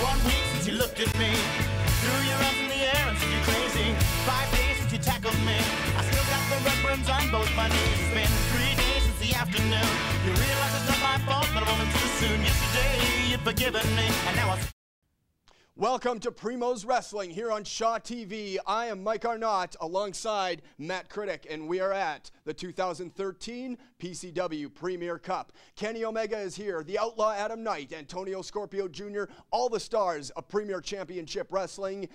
One week since you looked at me. Threw your arms in the air and said you're crazy. Five days since you tackled me. I still got the red burns on both my knees. It's been three days since the afternoon. You realize it's not my fault, but a moment too soon. Yesterday you'd forgiven me, and now I. Welcome to Primo's Wrestling here on Shaw TV. I am Mike Arnott alongside Matt Critic, and we are at the 2013 PCW Premier Cup. Kenny Omega is here, the Outlaw Adam Knight, Antonio Scorpio Jr., all the stars of Premier Championship Wrestling.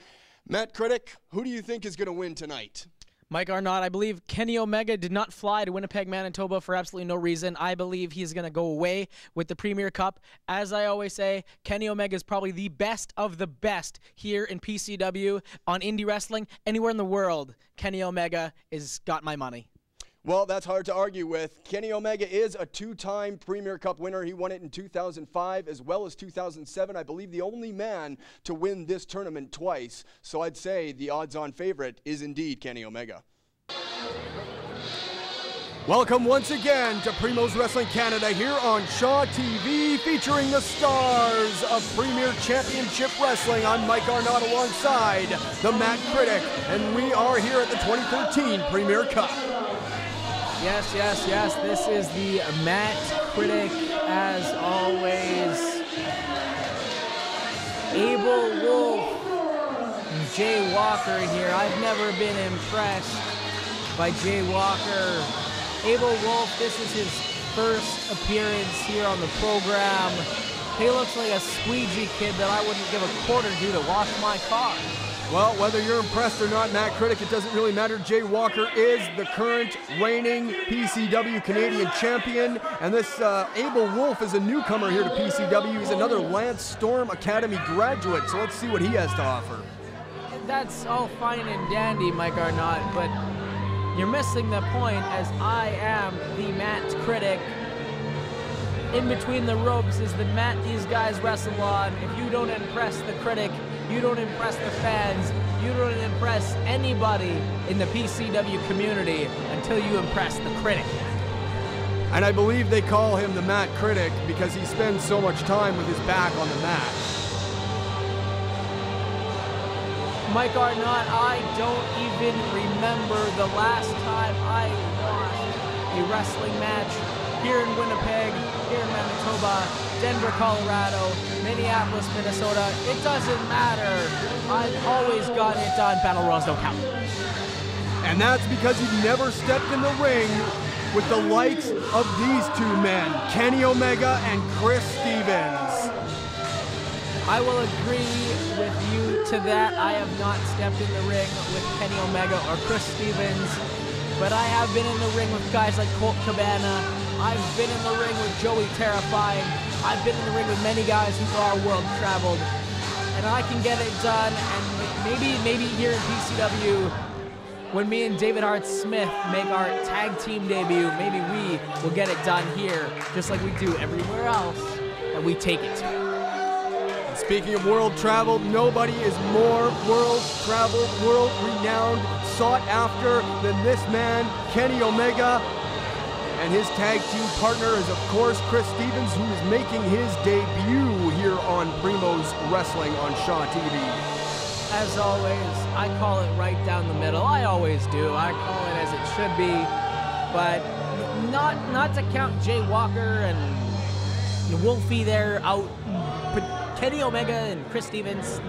Matt Critic, who do you think is going to win tonight? Mike Arnott, I believe Kenny Omega did not fly to Winnipeg, Manitoba for absolutely no reason. I believe he's going to go away with the Premier Cup. As I always say, Kenny Omega is probably the best of the best here in PCW on indie wrestling anywhere in the world. Kenny Omega is got my money. Well, that's hard to argue with. Kenny Omega is a two time Premier Cup winner. He won it in 2005 as well as 2007. I believe the only man to win this tournament twice. So I'd say the odds on favorite is indeed Kenny Omega. Welcome once again to Primo's Wrestling Canada here on Shaw TV, featuring the stars of Premier Championship Wrestling. I'm Mike Arnott alongside the Matt Critic, and we are here at the 2013 Premier Cup. Yes, yes, yes. This is the Matt Critic, as always. Abel Wolf Jay Walker here. I've never been impressed by Jay Walker. Abel Wolf, this is his first appearance here on the program. He looks like a squeegee kid that I wouldn't give a quarter to to wash my car. Well, whether you're impressed or not, Matt Critic, it doesn't really matter. Jay Walker is the current reigning PCW Canadian champion, and this uh, Abel Wolf is a newcomer here to PCW. He's another Lance Storm Academy graduate, so let's see what he has to offer. That's all fine and dandy, Mike Arnott, but you're missing the point as I am the Matt critic. In between the ropes is the mat these guys wrestle on. If you don't impress the critic, you don't impress the fans, you don't impress anybody in the PCW community until you impress the critic. And I believe they call him the Matt Critic because he spends so much time with his back on the mat. Mike Arnott, I don't even remember the last time I watched a wrestling match here in Winnipeg, here in Manitoba, Denver, Colorado, Minneapolis, Minnesota. It doesn't matter. I've always gotten it done. Battle Royals don't count. And that's because you've never stepped in the ring with the likes of these two men, Kenny Omega and Chris Stevens. I will agree with you to that. I have not stepped in the ring with Kenny Omega or Chris Stevens, but I have been in the ring with guys like Colt Cabana. I've been in the ring with Joey Terrifying. I've been in the ring with many guys who are world traveled, and I can get it done. And maybe, maybe here in PCW, when me and David Hart Smith make our tag team debut, maybe we will get it done here, just like we do everywhere else, and we take it. Speaking of world travel, nobody is more world traveled, world renowned, sought after than this man, Kenny Omega. And his tag team partner is, of course, Chris Stevens, who is making his debut here on Primo's Wrestling on Shaw TV. As always, I call it right down the middle. I always do. I call it as it should be. But not not to count Jay Walker and Wolfie there out. But Kenny Omega and Chris Stevens,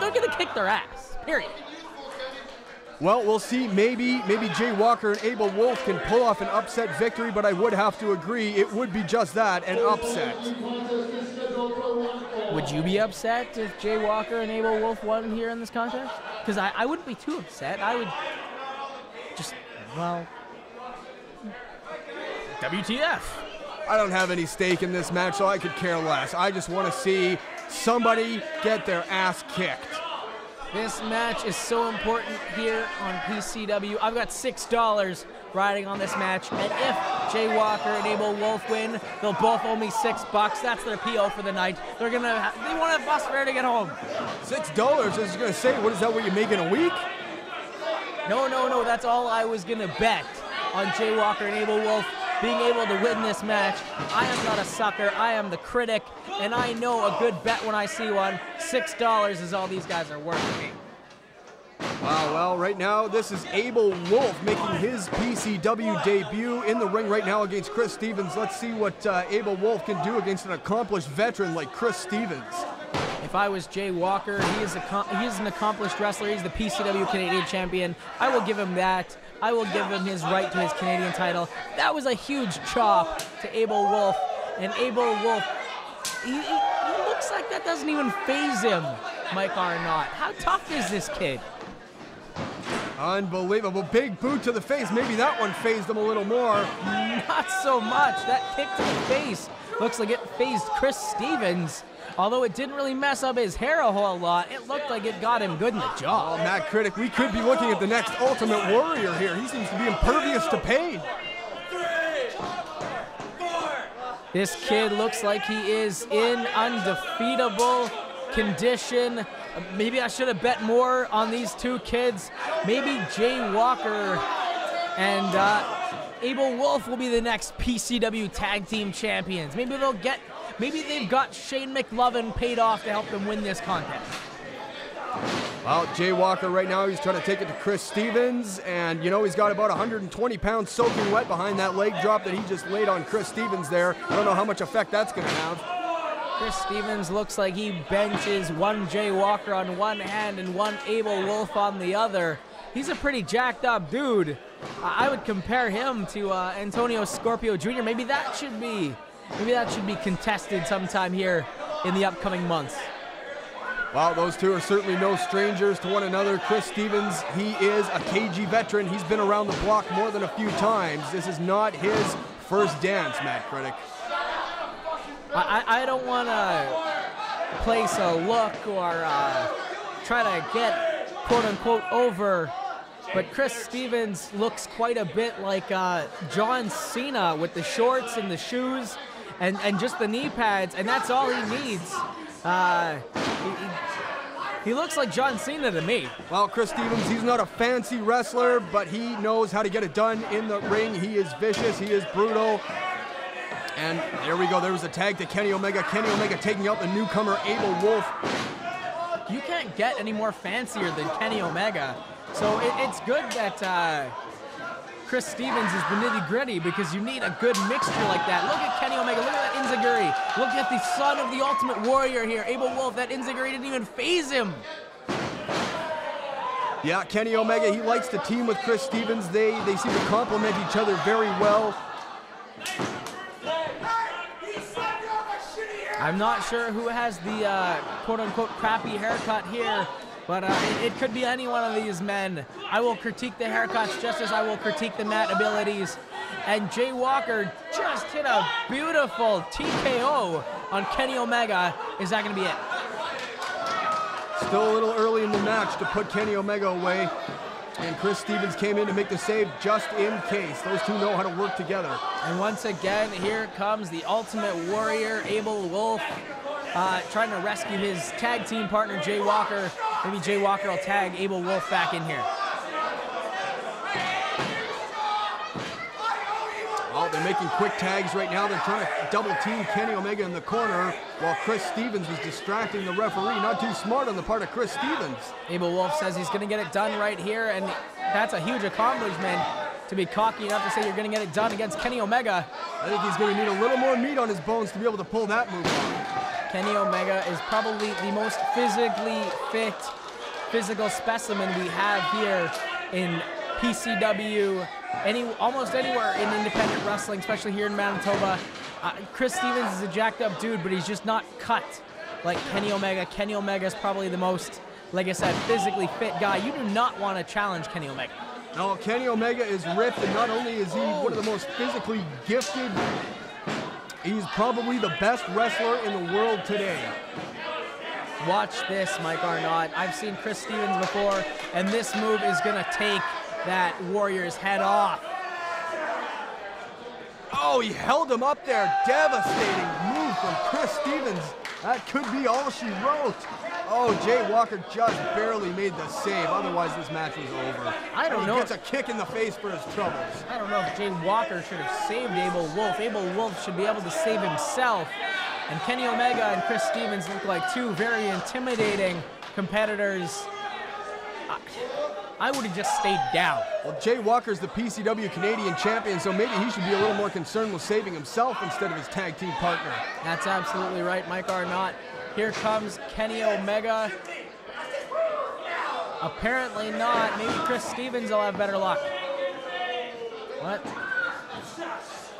they're gonna kick their ass. Period. Well, we'll see. Maybe, maybe Jay Walker and Abel Wolf can pull off an upset victory, but I would have to agree it would be just that, an upset. Would you be upset if Jay Walker and Abel Wolf won here in this contest? Because I, I wouldn't be too upset. I would just, well, WTF. I don't have any stake in this match, so I could care less. I just want to see somebody get their ass kicked. This match is so important here on PCW. I've got six dollars riding on this match, and if Jay Walker and Abel Wolf win, they'll both owe me six bucks. That's their PO for the night. They're gonna, they want a bus fare to get home. Six dollars? I was gonna say, what is that? What you make in a week? No, no, no. That's all I was gonna bet on Jay Walker and Abel Wolf. Being able to win this match. I am not a sucker. I am the critic, and I know a good bet when I see one. Six dollars is all these guys are worth to me. Wow, well, right now, this is Abel Wolf making his PCW debut in the ring right now against Chris Stevens. Let's see what uh, Abel Wolf can do against an accomplished veteran like Chris Stevens. If I was Jay Walker, he is, a, he is an accomplished wrestler. He's the PCW Canadian champion. I will give him that. I will give him his right to his Canadian title. That was a huge chop to Abel Wolf. And Abel Wolf, he, he, he looks like that doesn't even faze him, Mike Arnott. How tough is this kid? Unbelievable. Big boot to the face. Maybe that one fazed him a little more. Not so much. That kick to the face looks like it fazed Chris Stevens. Although it didn't really mess up his hair a whole lot, it looked like it got him good in the jaw. Oh, Matt Critic, we could be looking at the next Ultimate Warrior here. He seems to be impervious to pain. This kid looks like he is in undefeatable condition. Maybe I should have bet more on these two kids. Maybe Jay Walker and uh, Abel Wolf will be the next PCW Tag Team Champions. Maybe they'll get, maybe they've got Shane McLovin paid off to help them win this contest. Well, Jay Walker right now, he's trying to take it to Chris Stevens, and you know, he's got about 120 pounds soaking wet behind that leg drop that he just laid on Chris Stevens there. I don't know how much effect that's going to have. Chris Stevens looks like he benches one Jay Walker on one hand and one Abel Wolf on the other. He's a pretty jacked up dude. I would compare him to uh, Antonio Scorpio Jr. Maybe that should be, maybe that should be contested sometime here in the upcoming months. Well, those two are certainly no strangers to one another. Chris Stevens, he is a KG veteran. He's been around the block more than a few times. This is not his first dance, Matt Critic. I, I don't want to place a look or uh, try to get quote unquote over, but Chris Stevens looks quite a bit like uh, John Cena with the shorts and the shoes and, and just the knee pads, and that's all he needs. Uh, he, he looks like John Cena to me. Well, Chris Stevens, he's not a fancy wrestler, but he knows how to get it done in the ring. He is vicious, he is brutal. And there we go. There was a tag to Kenny Omega. Kenny Omega taking out the newcomer Abel Wolf. You can't get any more fancier than Kenny Omega. So it, it's good that uh, Chris Stevens is the nitty gritty because you need a good mixture like that. Look at Kenny Omega. Look at that Enziguri. Look at the son of the Ultimate Warrior here, Abel Wolf. That Enziguri didn't even faze him. Yeah, Kenny Omega, he likes to team with Chris Stevens. They, they seem to complement each other very well. I'm not sure who has the uh, quote-unquote crappy haircut here, but uh, it, it, could be any one of these men. I will critique the haircuts just as I will critique the mat abilities. And Jay Walker just hit a beautiful TKO on Kenny Omega. Is that going to be it? Still a little early in the match to put Kenny Omega away. And Chris Stevens came in to make the save just in case. Those two know how to work together. And once again, here comes the Ultimate Warrior, Abel Wolf, uh, trying to rescue his tag team partner, Jay Walker. Maybe Jay Walker will tag Abel Wolf back in here. They're making quick tags right now. They're trying to double team Kenny Omega in the corner while Chris Stevens was distracting the referee. Not too smart on the part of Chris Stevens. Abel Wolf says he's going to get it done right here, and that's a huge accomplishment to be cocky enough to say you're going to get it done against Kenny Omega. I think he's going to need a little more meat on his bones to be able to pull that move off. Kenny Omega is probably the most physically fit physical specimen we have here in PCW any almost anywhere in independent wrestling, especially here in Manitoba. Uh, Chris Stevens is a jacked up dude, but he's just not cut like Kenny Omega. Kenny Omega is probably the most, like I said, physically fit guy. You do not want to challenge Kenny Omega. No, Kenny Omega is ripped, and not only is he one of the most physically gifted, he's probably the best wrestler in the world today. Watch this, Mike Arnott. I've seen Chris Stevens before, and this move is going to take that Warrior's head off. Oh, he held him up there. Devastating move from Chris Stevens. That could be all she wrote. Oh, Jay Walker just barely made the save. Otherwise, this match was over. I don't he know. Gets a kick in the face for his troubles. I don't know if Jay Walker should have saved Abel Wolf. Abel Wolf should be able to save himself. And Kenny Omega and Chris Stevens look like two very intimidating competitors. I, I would have just stayed down. Well, Jay Walker's the PCW Canadian champion, so maybe he should be a little more concerned with saving himself instead of his tag team partner. That's absolutely right, Mike Arnott. Here comes Kenny Omega. Apparently not. Maybe Chris Stevens will have better luck. What?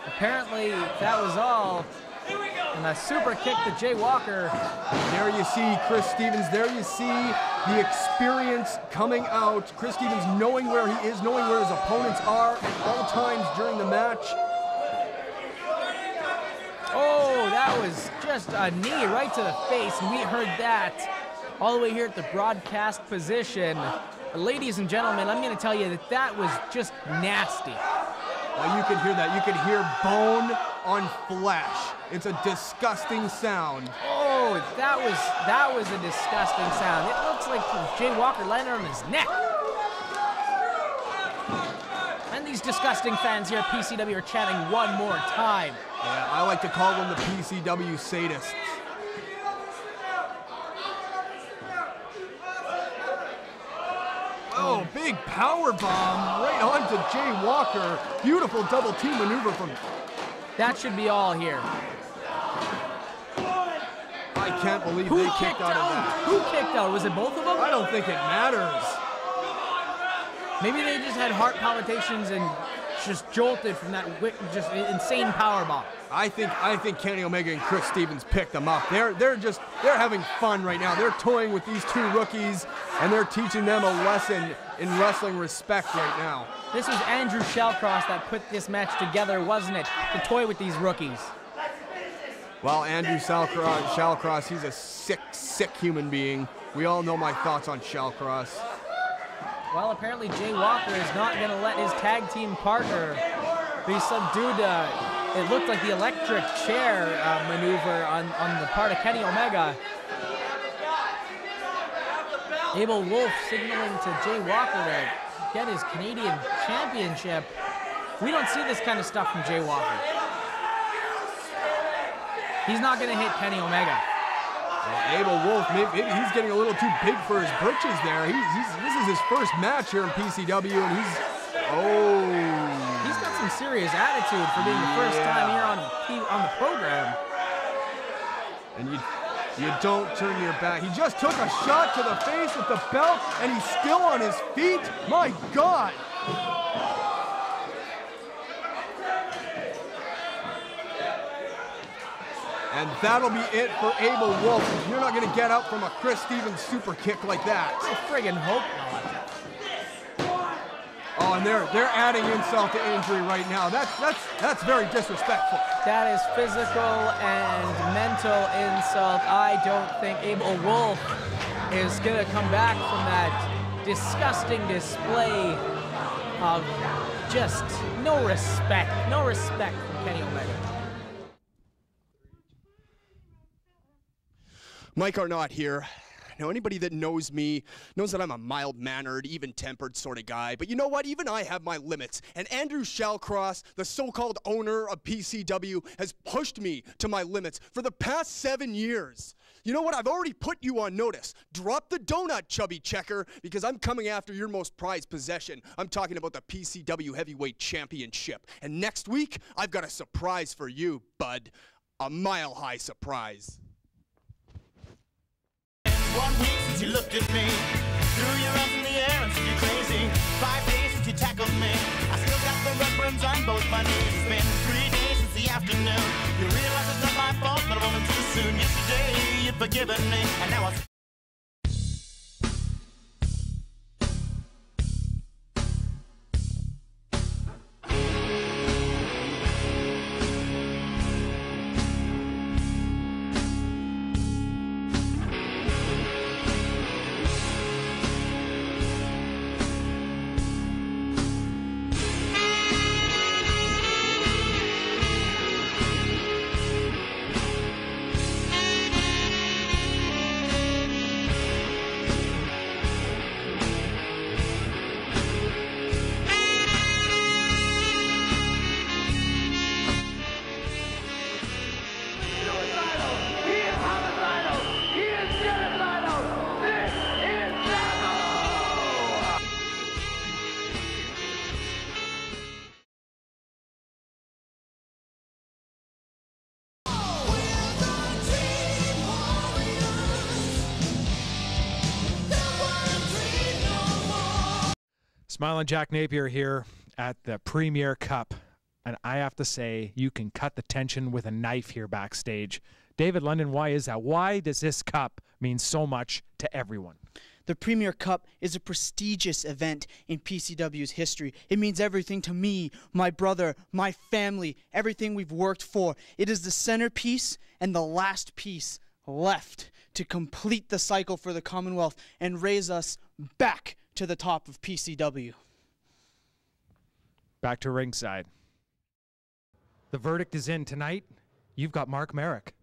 Apparently that was all. And a super kick to Jay Walker. There you see Chris Stevens. There you see the experience coming out. Chris Stevens knowing where he is, knowing where his opponents are at all times during the match. Oh, that was just a knee right to the face, and we heard that all the way here at the broadcast position. Ladies and gentlemen, I'm going to tell you that that was just nasty. Well, you can hear that. You can hear bone on flesh. It's a disgusting sound. Oh, that was that was a disgusting sound. It looks like Jay Walker landed on his neck. And these disgusting fans here at PCW are chanting one more time. Yeah, I like to call them the PCW sadists. Oh, big power bomb right onto Jay Walker. Beautiful double team maneuver from. That should be all here. I can't believe Who they kicked kicked out of that. Who kicked out? Was it both of them? I don't think it matters. Maybe they just had heart palpitations and just jolted from that just insane power bomb. I think I think Kenny Omega and Chris Stevens picked them up. They're they're just they're having fun right now. They're toying with these two rookies and they're teaching them a lesson in wrestling respect right now. This was Andrew Shallcross that put this match together, wasn't it? To toy with these rookies. Well, Andrew Shallcross, Shallcross, he's a sick, sick human being. We all know my thoughts on Shallcross. Well, apparently Jay Walker is not going to let his tag team partner be subdued. Uh, it looked like the electric chair uh, maneuver on, on the part of Kenny Omega. Abel Wolf signaling to Jay Walker to get his Canadian championship. We don't see this kind of stuff from Jay Walker. He's not going to hit Kenny Omega. Well, Abel Wolf, maybe, maybe he's getting a little too big for his britches there. He's, he's, this is his first match here in PCW, and he's oh, He's got some serious attitude for being the first time here on on the program. and you you don't turn your back. He just took a shot to the face with the belt, and he's still on his feet. My God! And that'll be it for Abel Wolf. You're not going to get out from a Chris Stevens super kick like that. I friggin' hope not. Oh, and they're they're adding insult to injury right now. That's that's that's very disrespectful. That is physical and mental insult. I don't think Abel Wolf is gonna come back from that disgusting display of just no respect, no respect from Kenny Omega. Mike Arnott here. Now, anybody that knows me knows that I'm a mild mannered, even tempered sort of guy. But you know what? Even I have my limits. And Andrew Shallcross, the so called owner of PCW, has pushed me to my limits for the past seven years. You know what? I've already put you on notice. Drop the donut, chubby checker, because I'm coming after your most prized possession. I'm talking about the PCW Heavyweight Championship. And next week, I've got a surprise for you, bud. A mile high surprise. One week since you looked at me, threw your arms in the air and said you're crazy. Five days since you tackled me, I still got the burns on both my knees. It's been three days since the afternoon. You realize it's not my fault, but a moment too soon. Yesterday you'd forgiven me, and now I. Smiling Jack Napier here at the Premier Cup. And I have to say, you can cut the tension with a knife here backstage. David London, why is that? Why does this cup mean so much to everyone? The Premier Cup is a prestigious event in PCW's history. It means everything to me, my brother, my family, everything we've worked for. It is the centerpiece and the last piece left to complete the cycle for the Commonwealth and raise us back to the top of PCW. Back to ringside. The verdict is in tonight. You've got Marc Merric.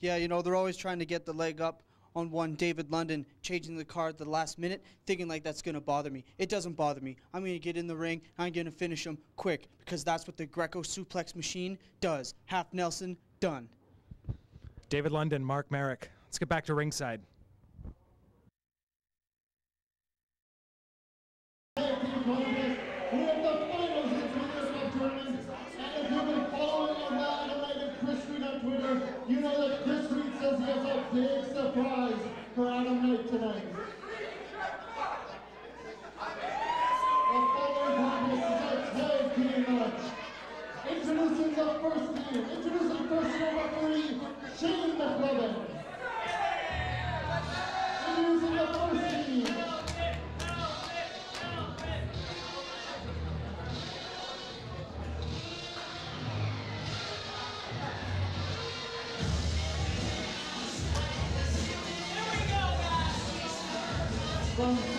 Yeah, you know, they're always trying to get the leg up on one David London, changing the card at the last minute, thinking like that's going to bother me. It doesn't bother me. I'm going to get in the ring. I'm going to finish him quick because that's what the Greco suplex machine does. Half Nelson, done. David London, Marc Merric. Let's get back to ringside. Surprise for Adam Knight tonight. The following contest is a tag team match. Introducing the first team, introducing personal referee Shane McLevin. Introducing the first team.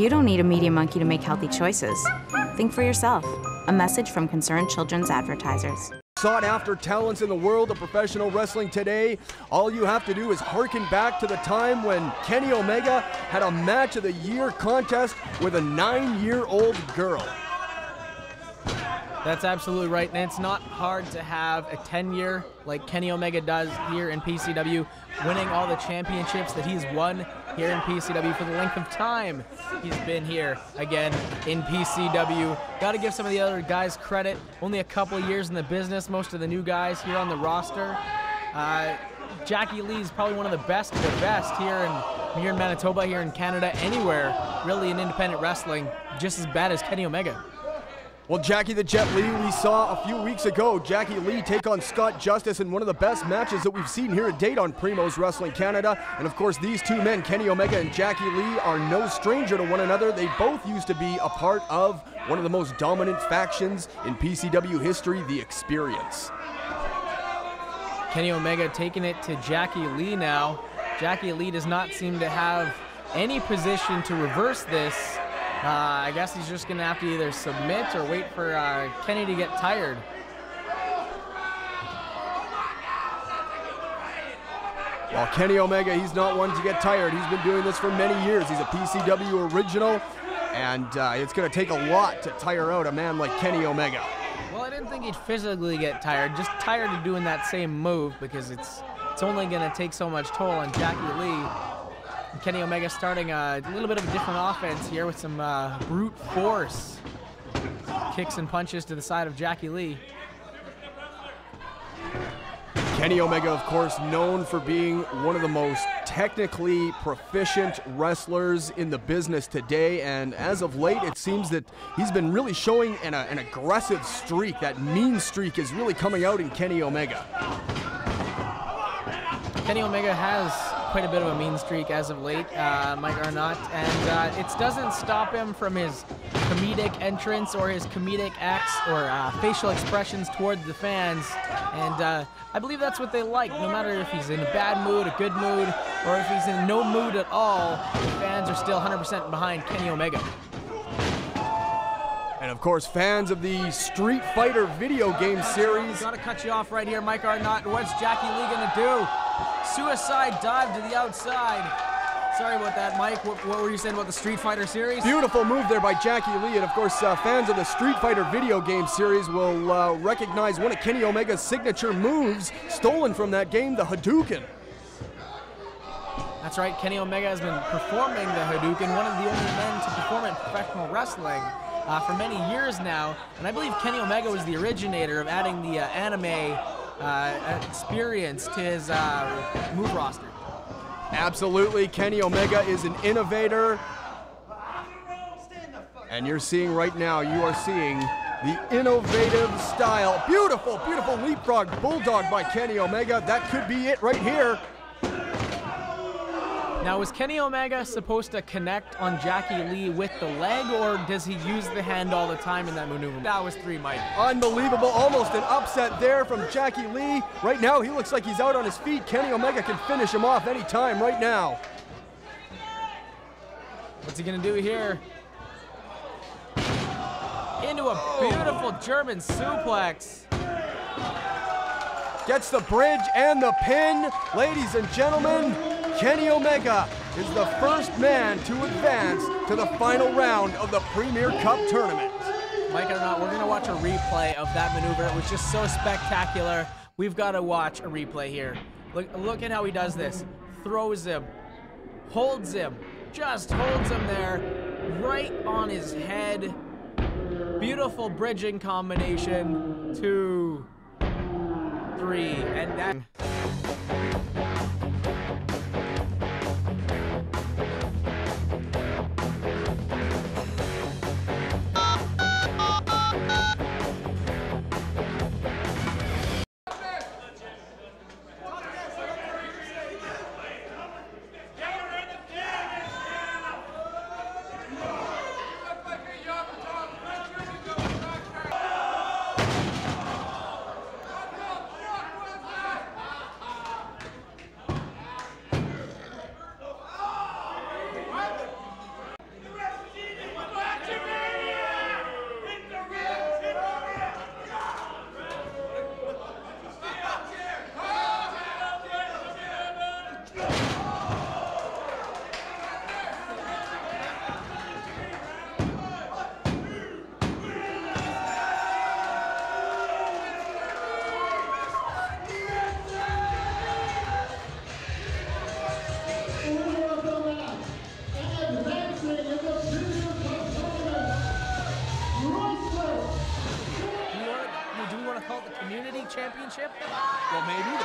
You don't need a media monkey to make healthy choices. Think for yourself. A message from Concerned Children's Advertisers. Sought after talents in the world of professional wrestling today. All you have to do is hearken back to the time when Kenny Omega had a match of the year contest with a nine year old girl. That's absolutely right, and it's not hard to have a 10 year like Kenny Omega does here in PCW, winning all the championships that he's won here in PCW for the length of time he's been here again in PCW. Got to give some of the other guys credit. Only a couple years in the business, most of the new guys here on the roster. Uh, Jackie Lee is probably one of the best of the best here in here in Manitoba, here in Canada, anywhere really in independent wrestling, just as bad as Kenny Omega. Well, Jackie the Jet Lee, we saw a few weeks ago Jackie Lee take on Scott Justice in one of the best matches that we've seen here to date on Primo's Wrestling Canada. And of course, these two men, Kenny Omega and Jackie Lee, are no stranger to one another. They both used to be a part of one of the most dominant factions in PCW history, The Experience. Kenny Omega taking it to Jackie Lee now. Jackie Lee does not seem to have any position to reverse this. Uh, I guess he's just going to have to either submit or wait for uh, Kenny to get tired. While Kenny Omega, he's not one to get tired. He's been doing this for many years. He's a PCW original, and uh, it's going to take a lot to tire out a man like Kenny Omega. Well, I didn't think he'd physically get tired, just tired of doing that same move because it's it's only going to take so much toll on Jackie Lee. And Kenny Omega starting a little bit of a different offense here with some uh, brute force kicks and punches to the side of Jackie Lee. Kenny Omega, of course, known for being one of the most technically proficient wrestlers in the business today. And as of late, it seems that he's been really showing an, uh, an aggressive streak. That mean streak is really coming out in Kenny Omega. Kenny Omega has quite a bit of a mean streak as of late, uh, Mike Arnott, and uh, it doesn't stop him from his comedic entrance or his comedic acts or uh, facial expressions towards the fans. And uh, I believe that's what they like, no matter if he's in a bad mood, a good mood, or if he's in no mood at all, the fans are still 100% behind Kenny Omega. And of course, fans of the Street Fighter video game series. Gotta cut you off right here, Mike Arnott. What's Jackie Lee gonna do? Suicide dive to the outside. Sorry about that, Mike. What, what were you saying about the Street Fighter series? Beautiful move there by Jackie Lee. And of course, uh, fans of the Street Fighter video game series will uh, recognize one of Kenny Omega's signature moves stolen from that game, the Hadouken. That's right, Kenny Omega has been performing the Hadouken, one of the only men to perform it in professional wrestling uh, for many years now. And I believe Kenny Omega was the originator of adding the uh, anime uh, experience his uh, move roster. Absolutely, Kenny Omega is an innovator. And you're seeing right now, you are seeing the innovative style. Beautiful, beautiful leapfrog bulldog by Kenny Omega. That could be it right here. Now, was Kenny Omega supposed to connect on Jackie Lee with the leg, or does he use the hand all the time in that maneuver? That was three, Mike. Unbelievable, almost an upset there from Jackie Lee. Right now, he looks like he's out on his feet. Kenny Omega can finish him off any time right now. What's he gonna do here? Into a beautiful German suplex. Gets the bridge and the pin. Ladies and gentlemen, Kenny Omega is the first man to advance to the final round of the Premier Cup tournament. Mike Arnott, we're gonna watch a replay of that maneuver. It was just so spectacular. We've got to watch a replay here. Look, look at how he does this. Throws him, holds him, just holds him there, right on his head. Beautiful bridging combination. Two, three, and that.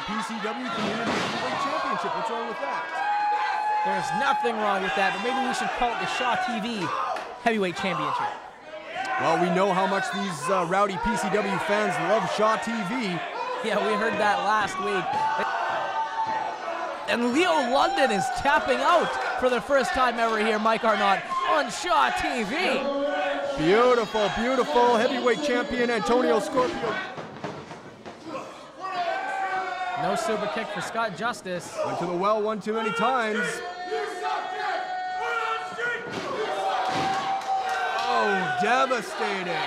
PCW Community Heavyweight Championship. What's wrong with that? There's nothing wrong with that, but maybe we should call it the Shaw TV Heavyweight Championship. Well, we know how much these uh, rowdy PCW fans love Shaw TV. Yeah, we heard that last week. And Leo London is tapping out for the first time ever here, Mike Arnott, on Shaw TV. Beautiful, beautiful heavyweight champion Antonio Scorpio. No super kick for Scott Justice. Went to the well one too many times. Oh, devastating.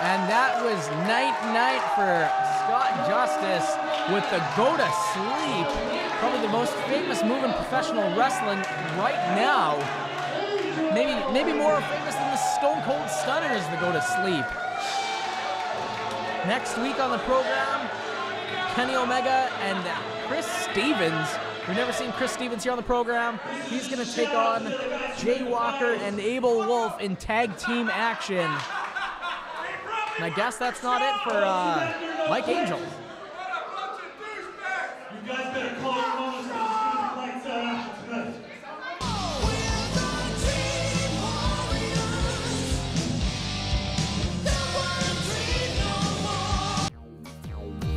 And that was night night for Scott Justice with the go to sleep. Probably the most famous move in professional wrestling right now. Maybe maybe more famous than the Stone Cold Stunners, the go to sleep. Next week on the program, Kenny Omega and Chris Stevens. We've never seen Chris Stevens here on the program. He's going to take on Jay Walker and Abel Wolf in tag team action. And I guess that's not it for uh, Mike Angel.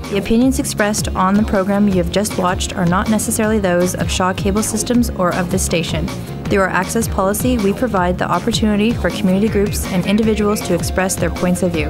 The opinions expressed on the program you have just watched are not necessarily those of Shaw Cable Systems or of this station. Through our access policy, we provide the opportunity for community groups and individuals to express their points of view.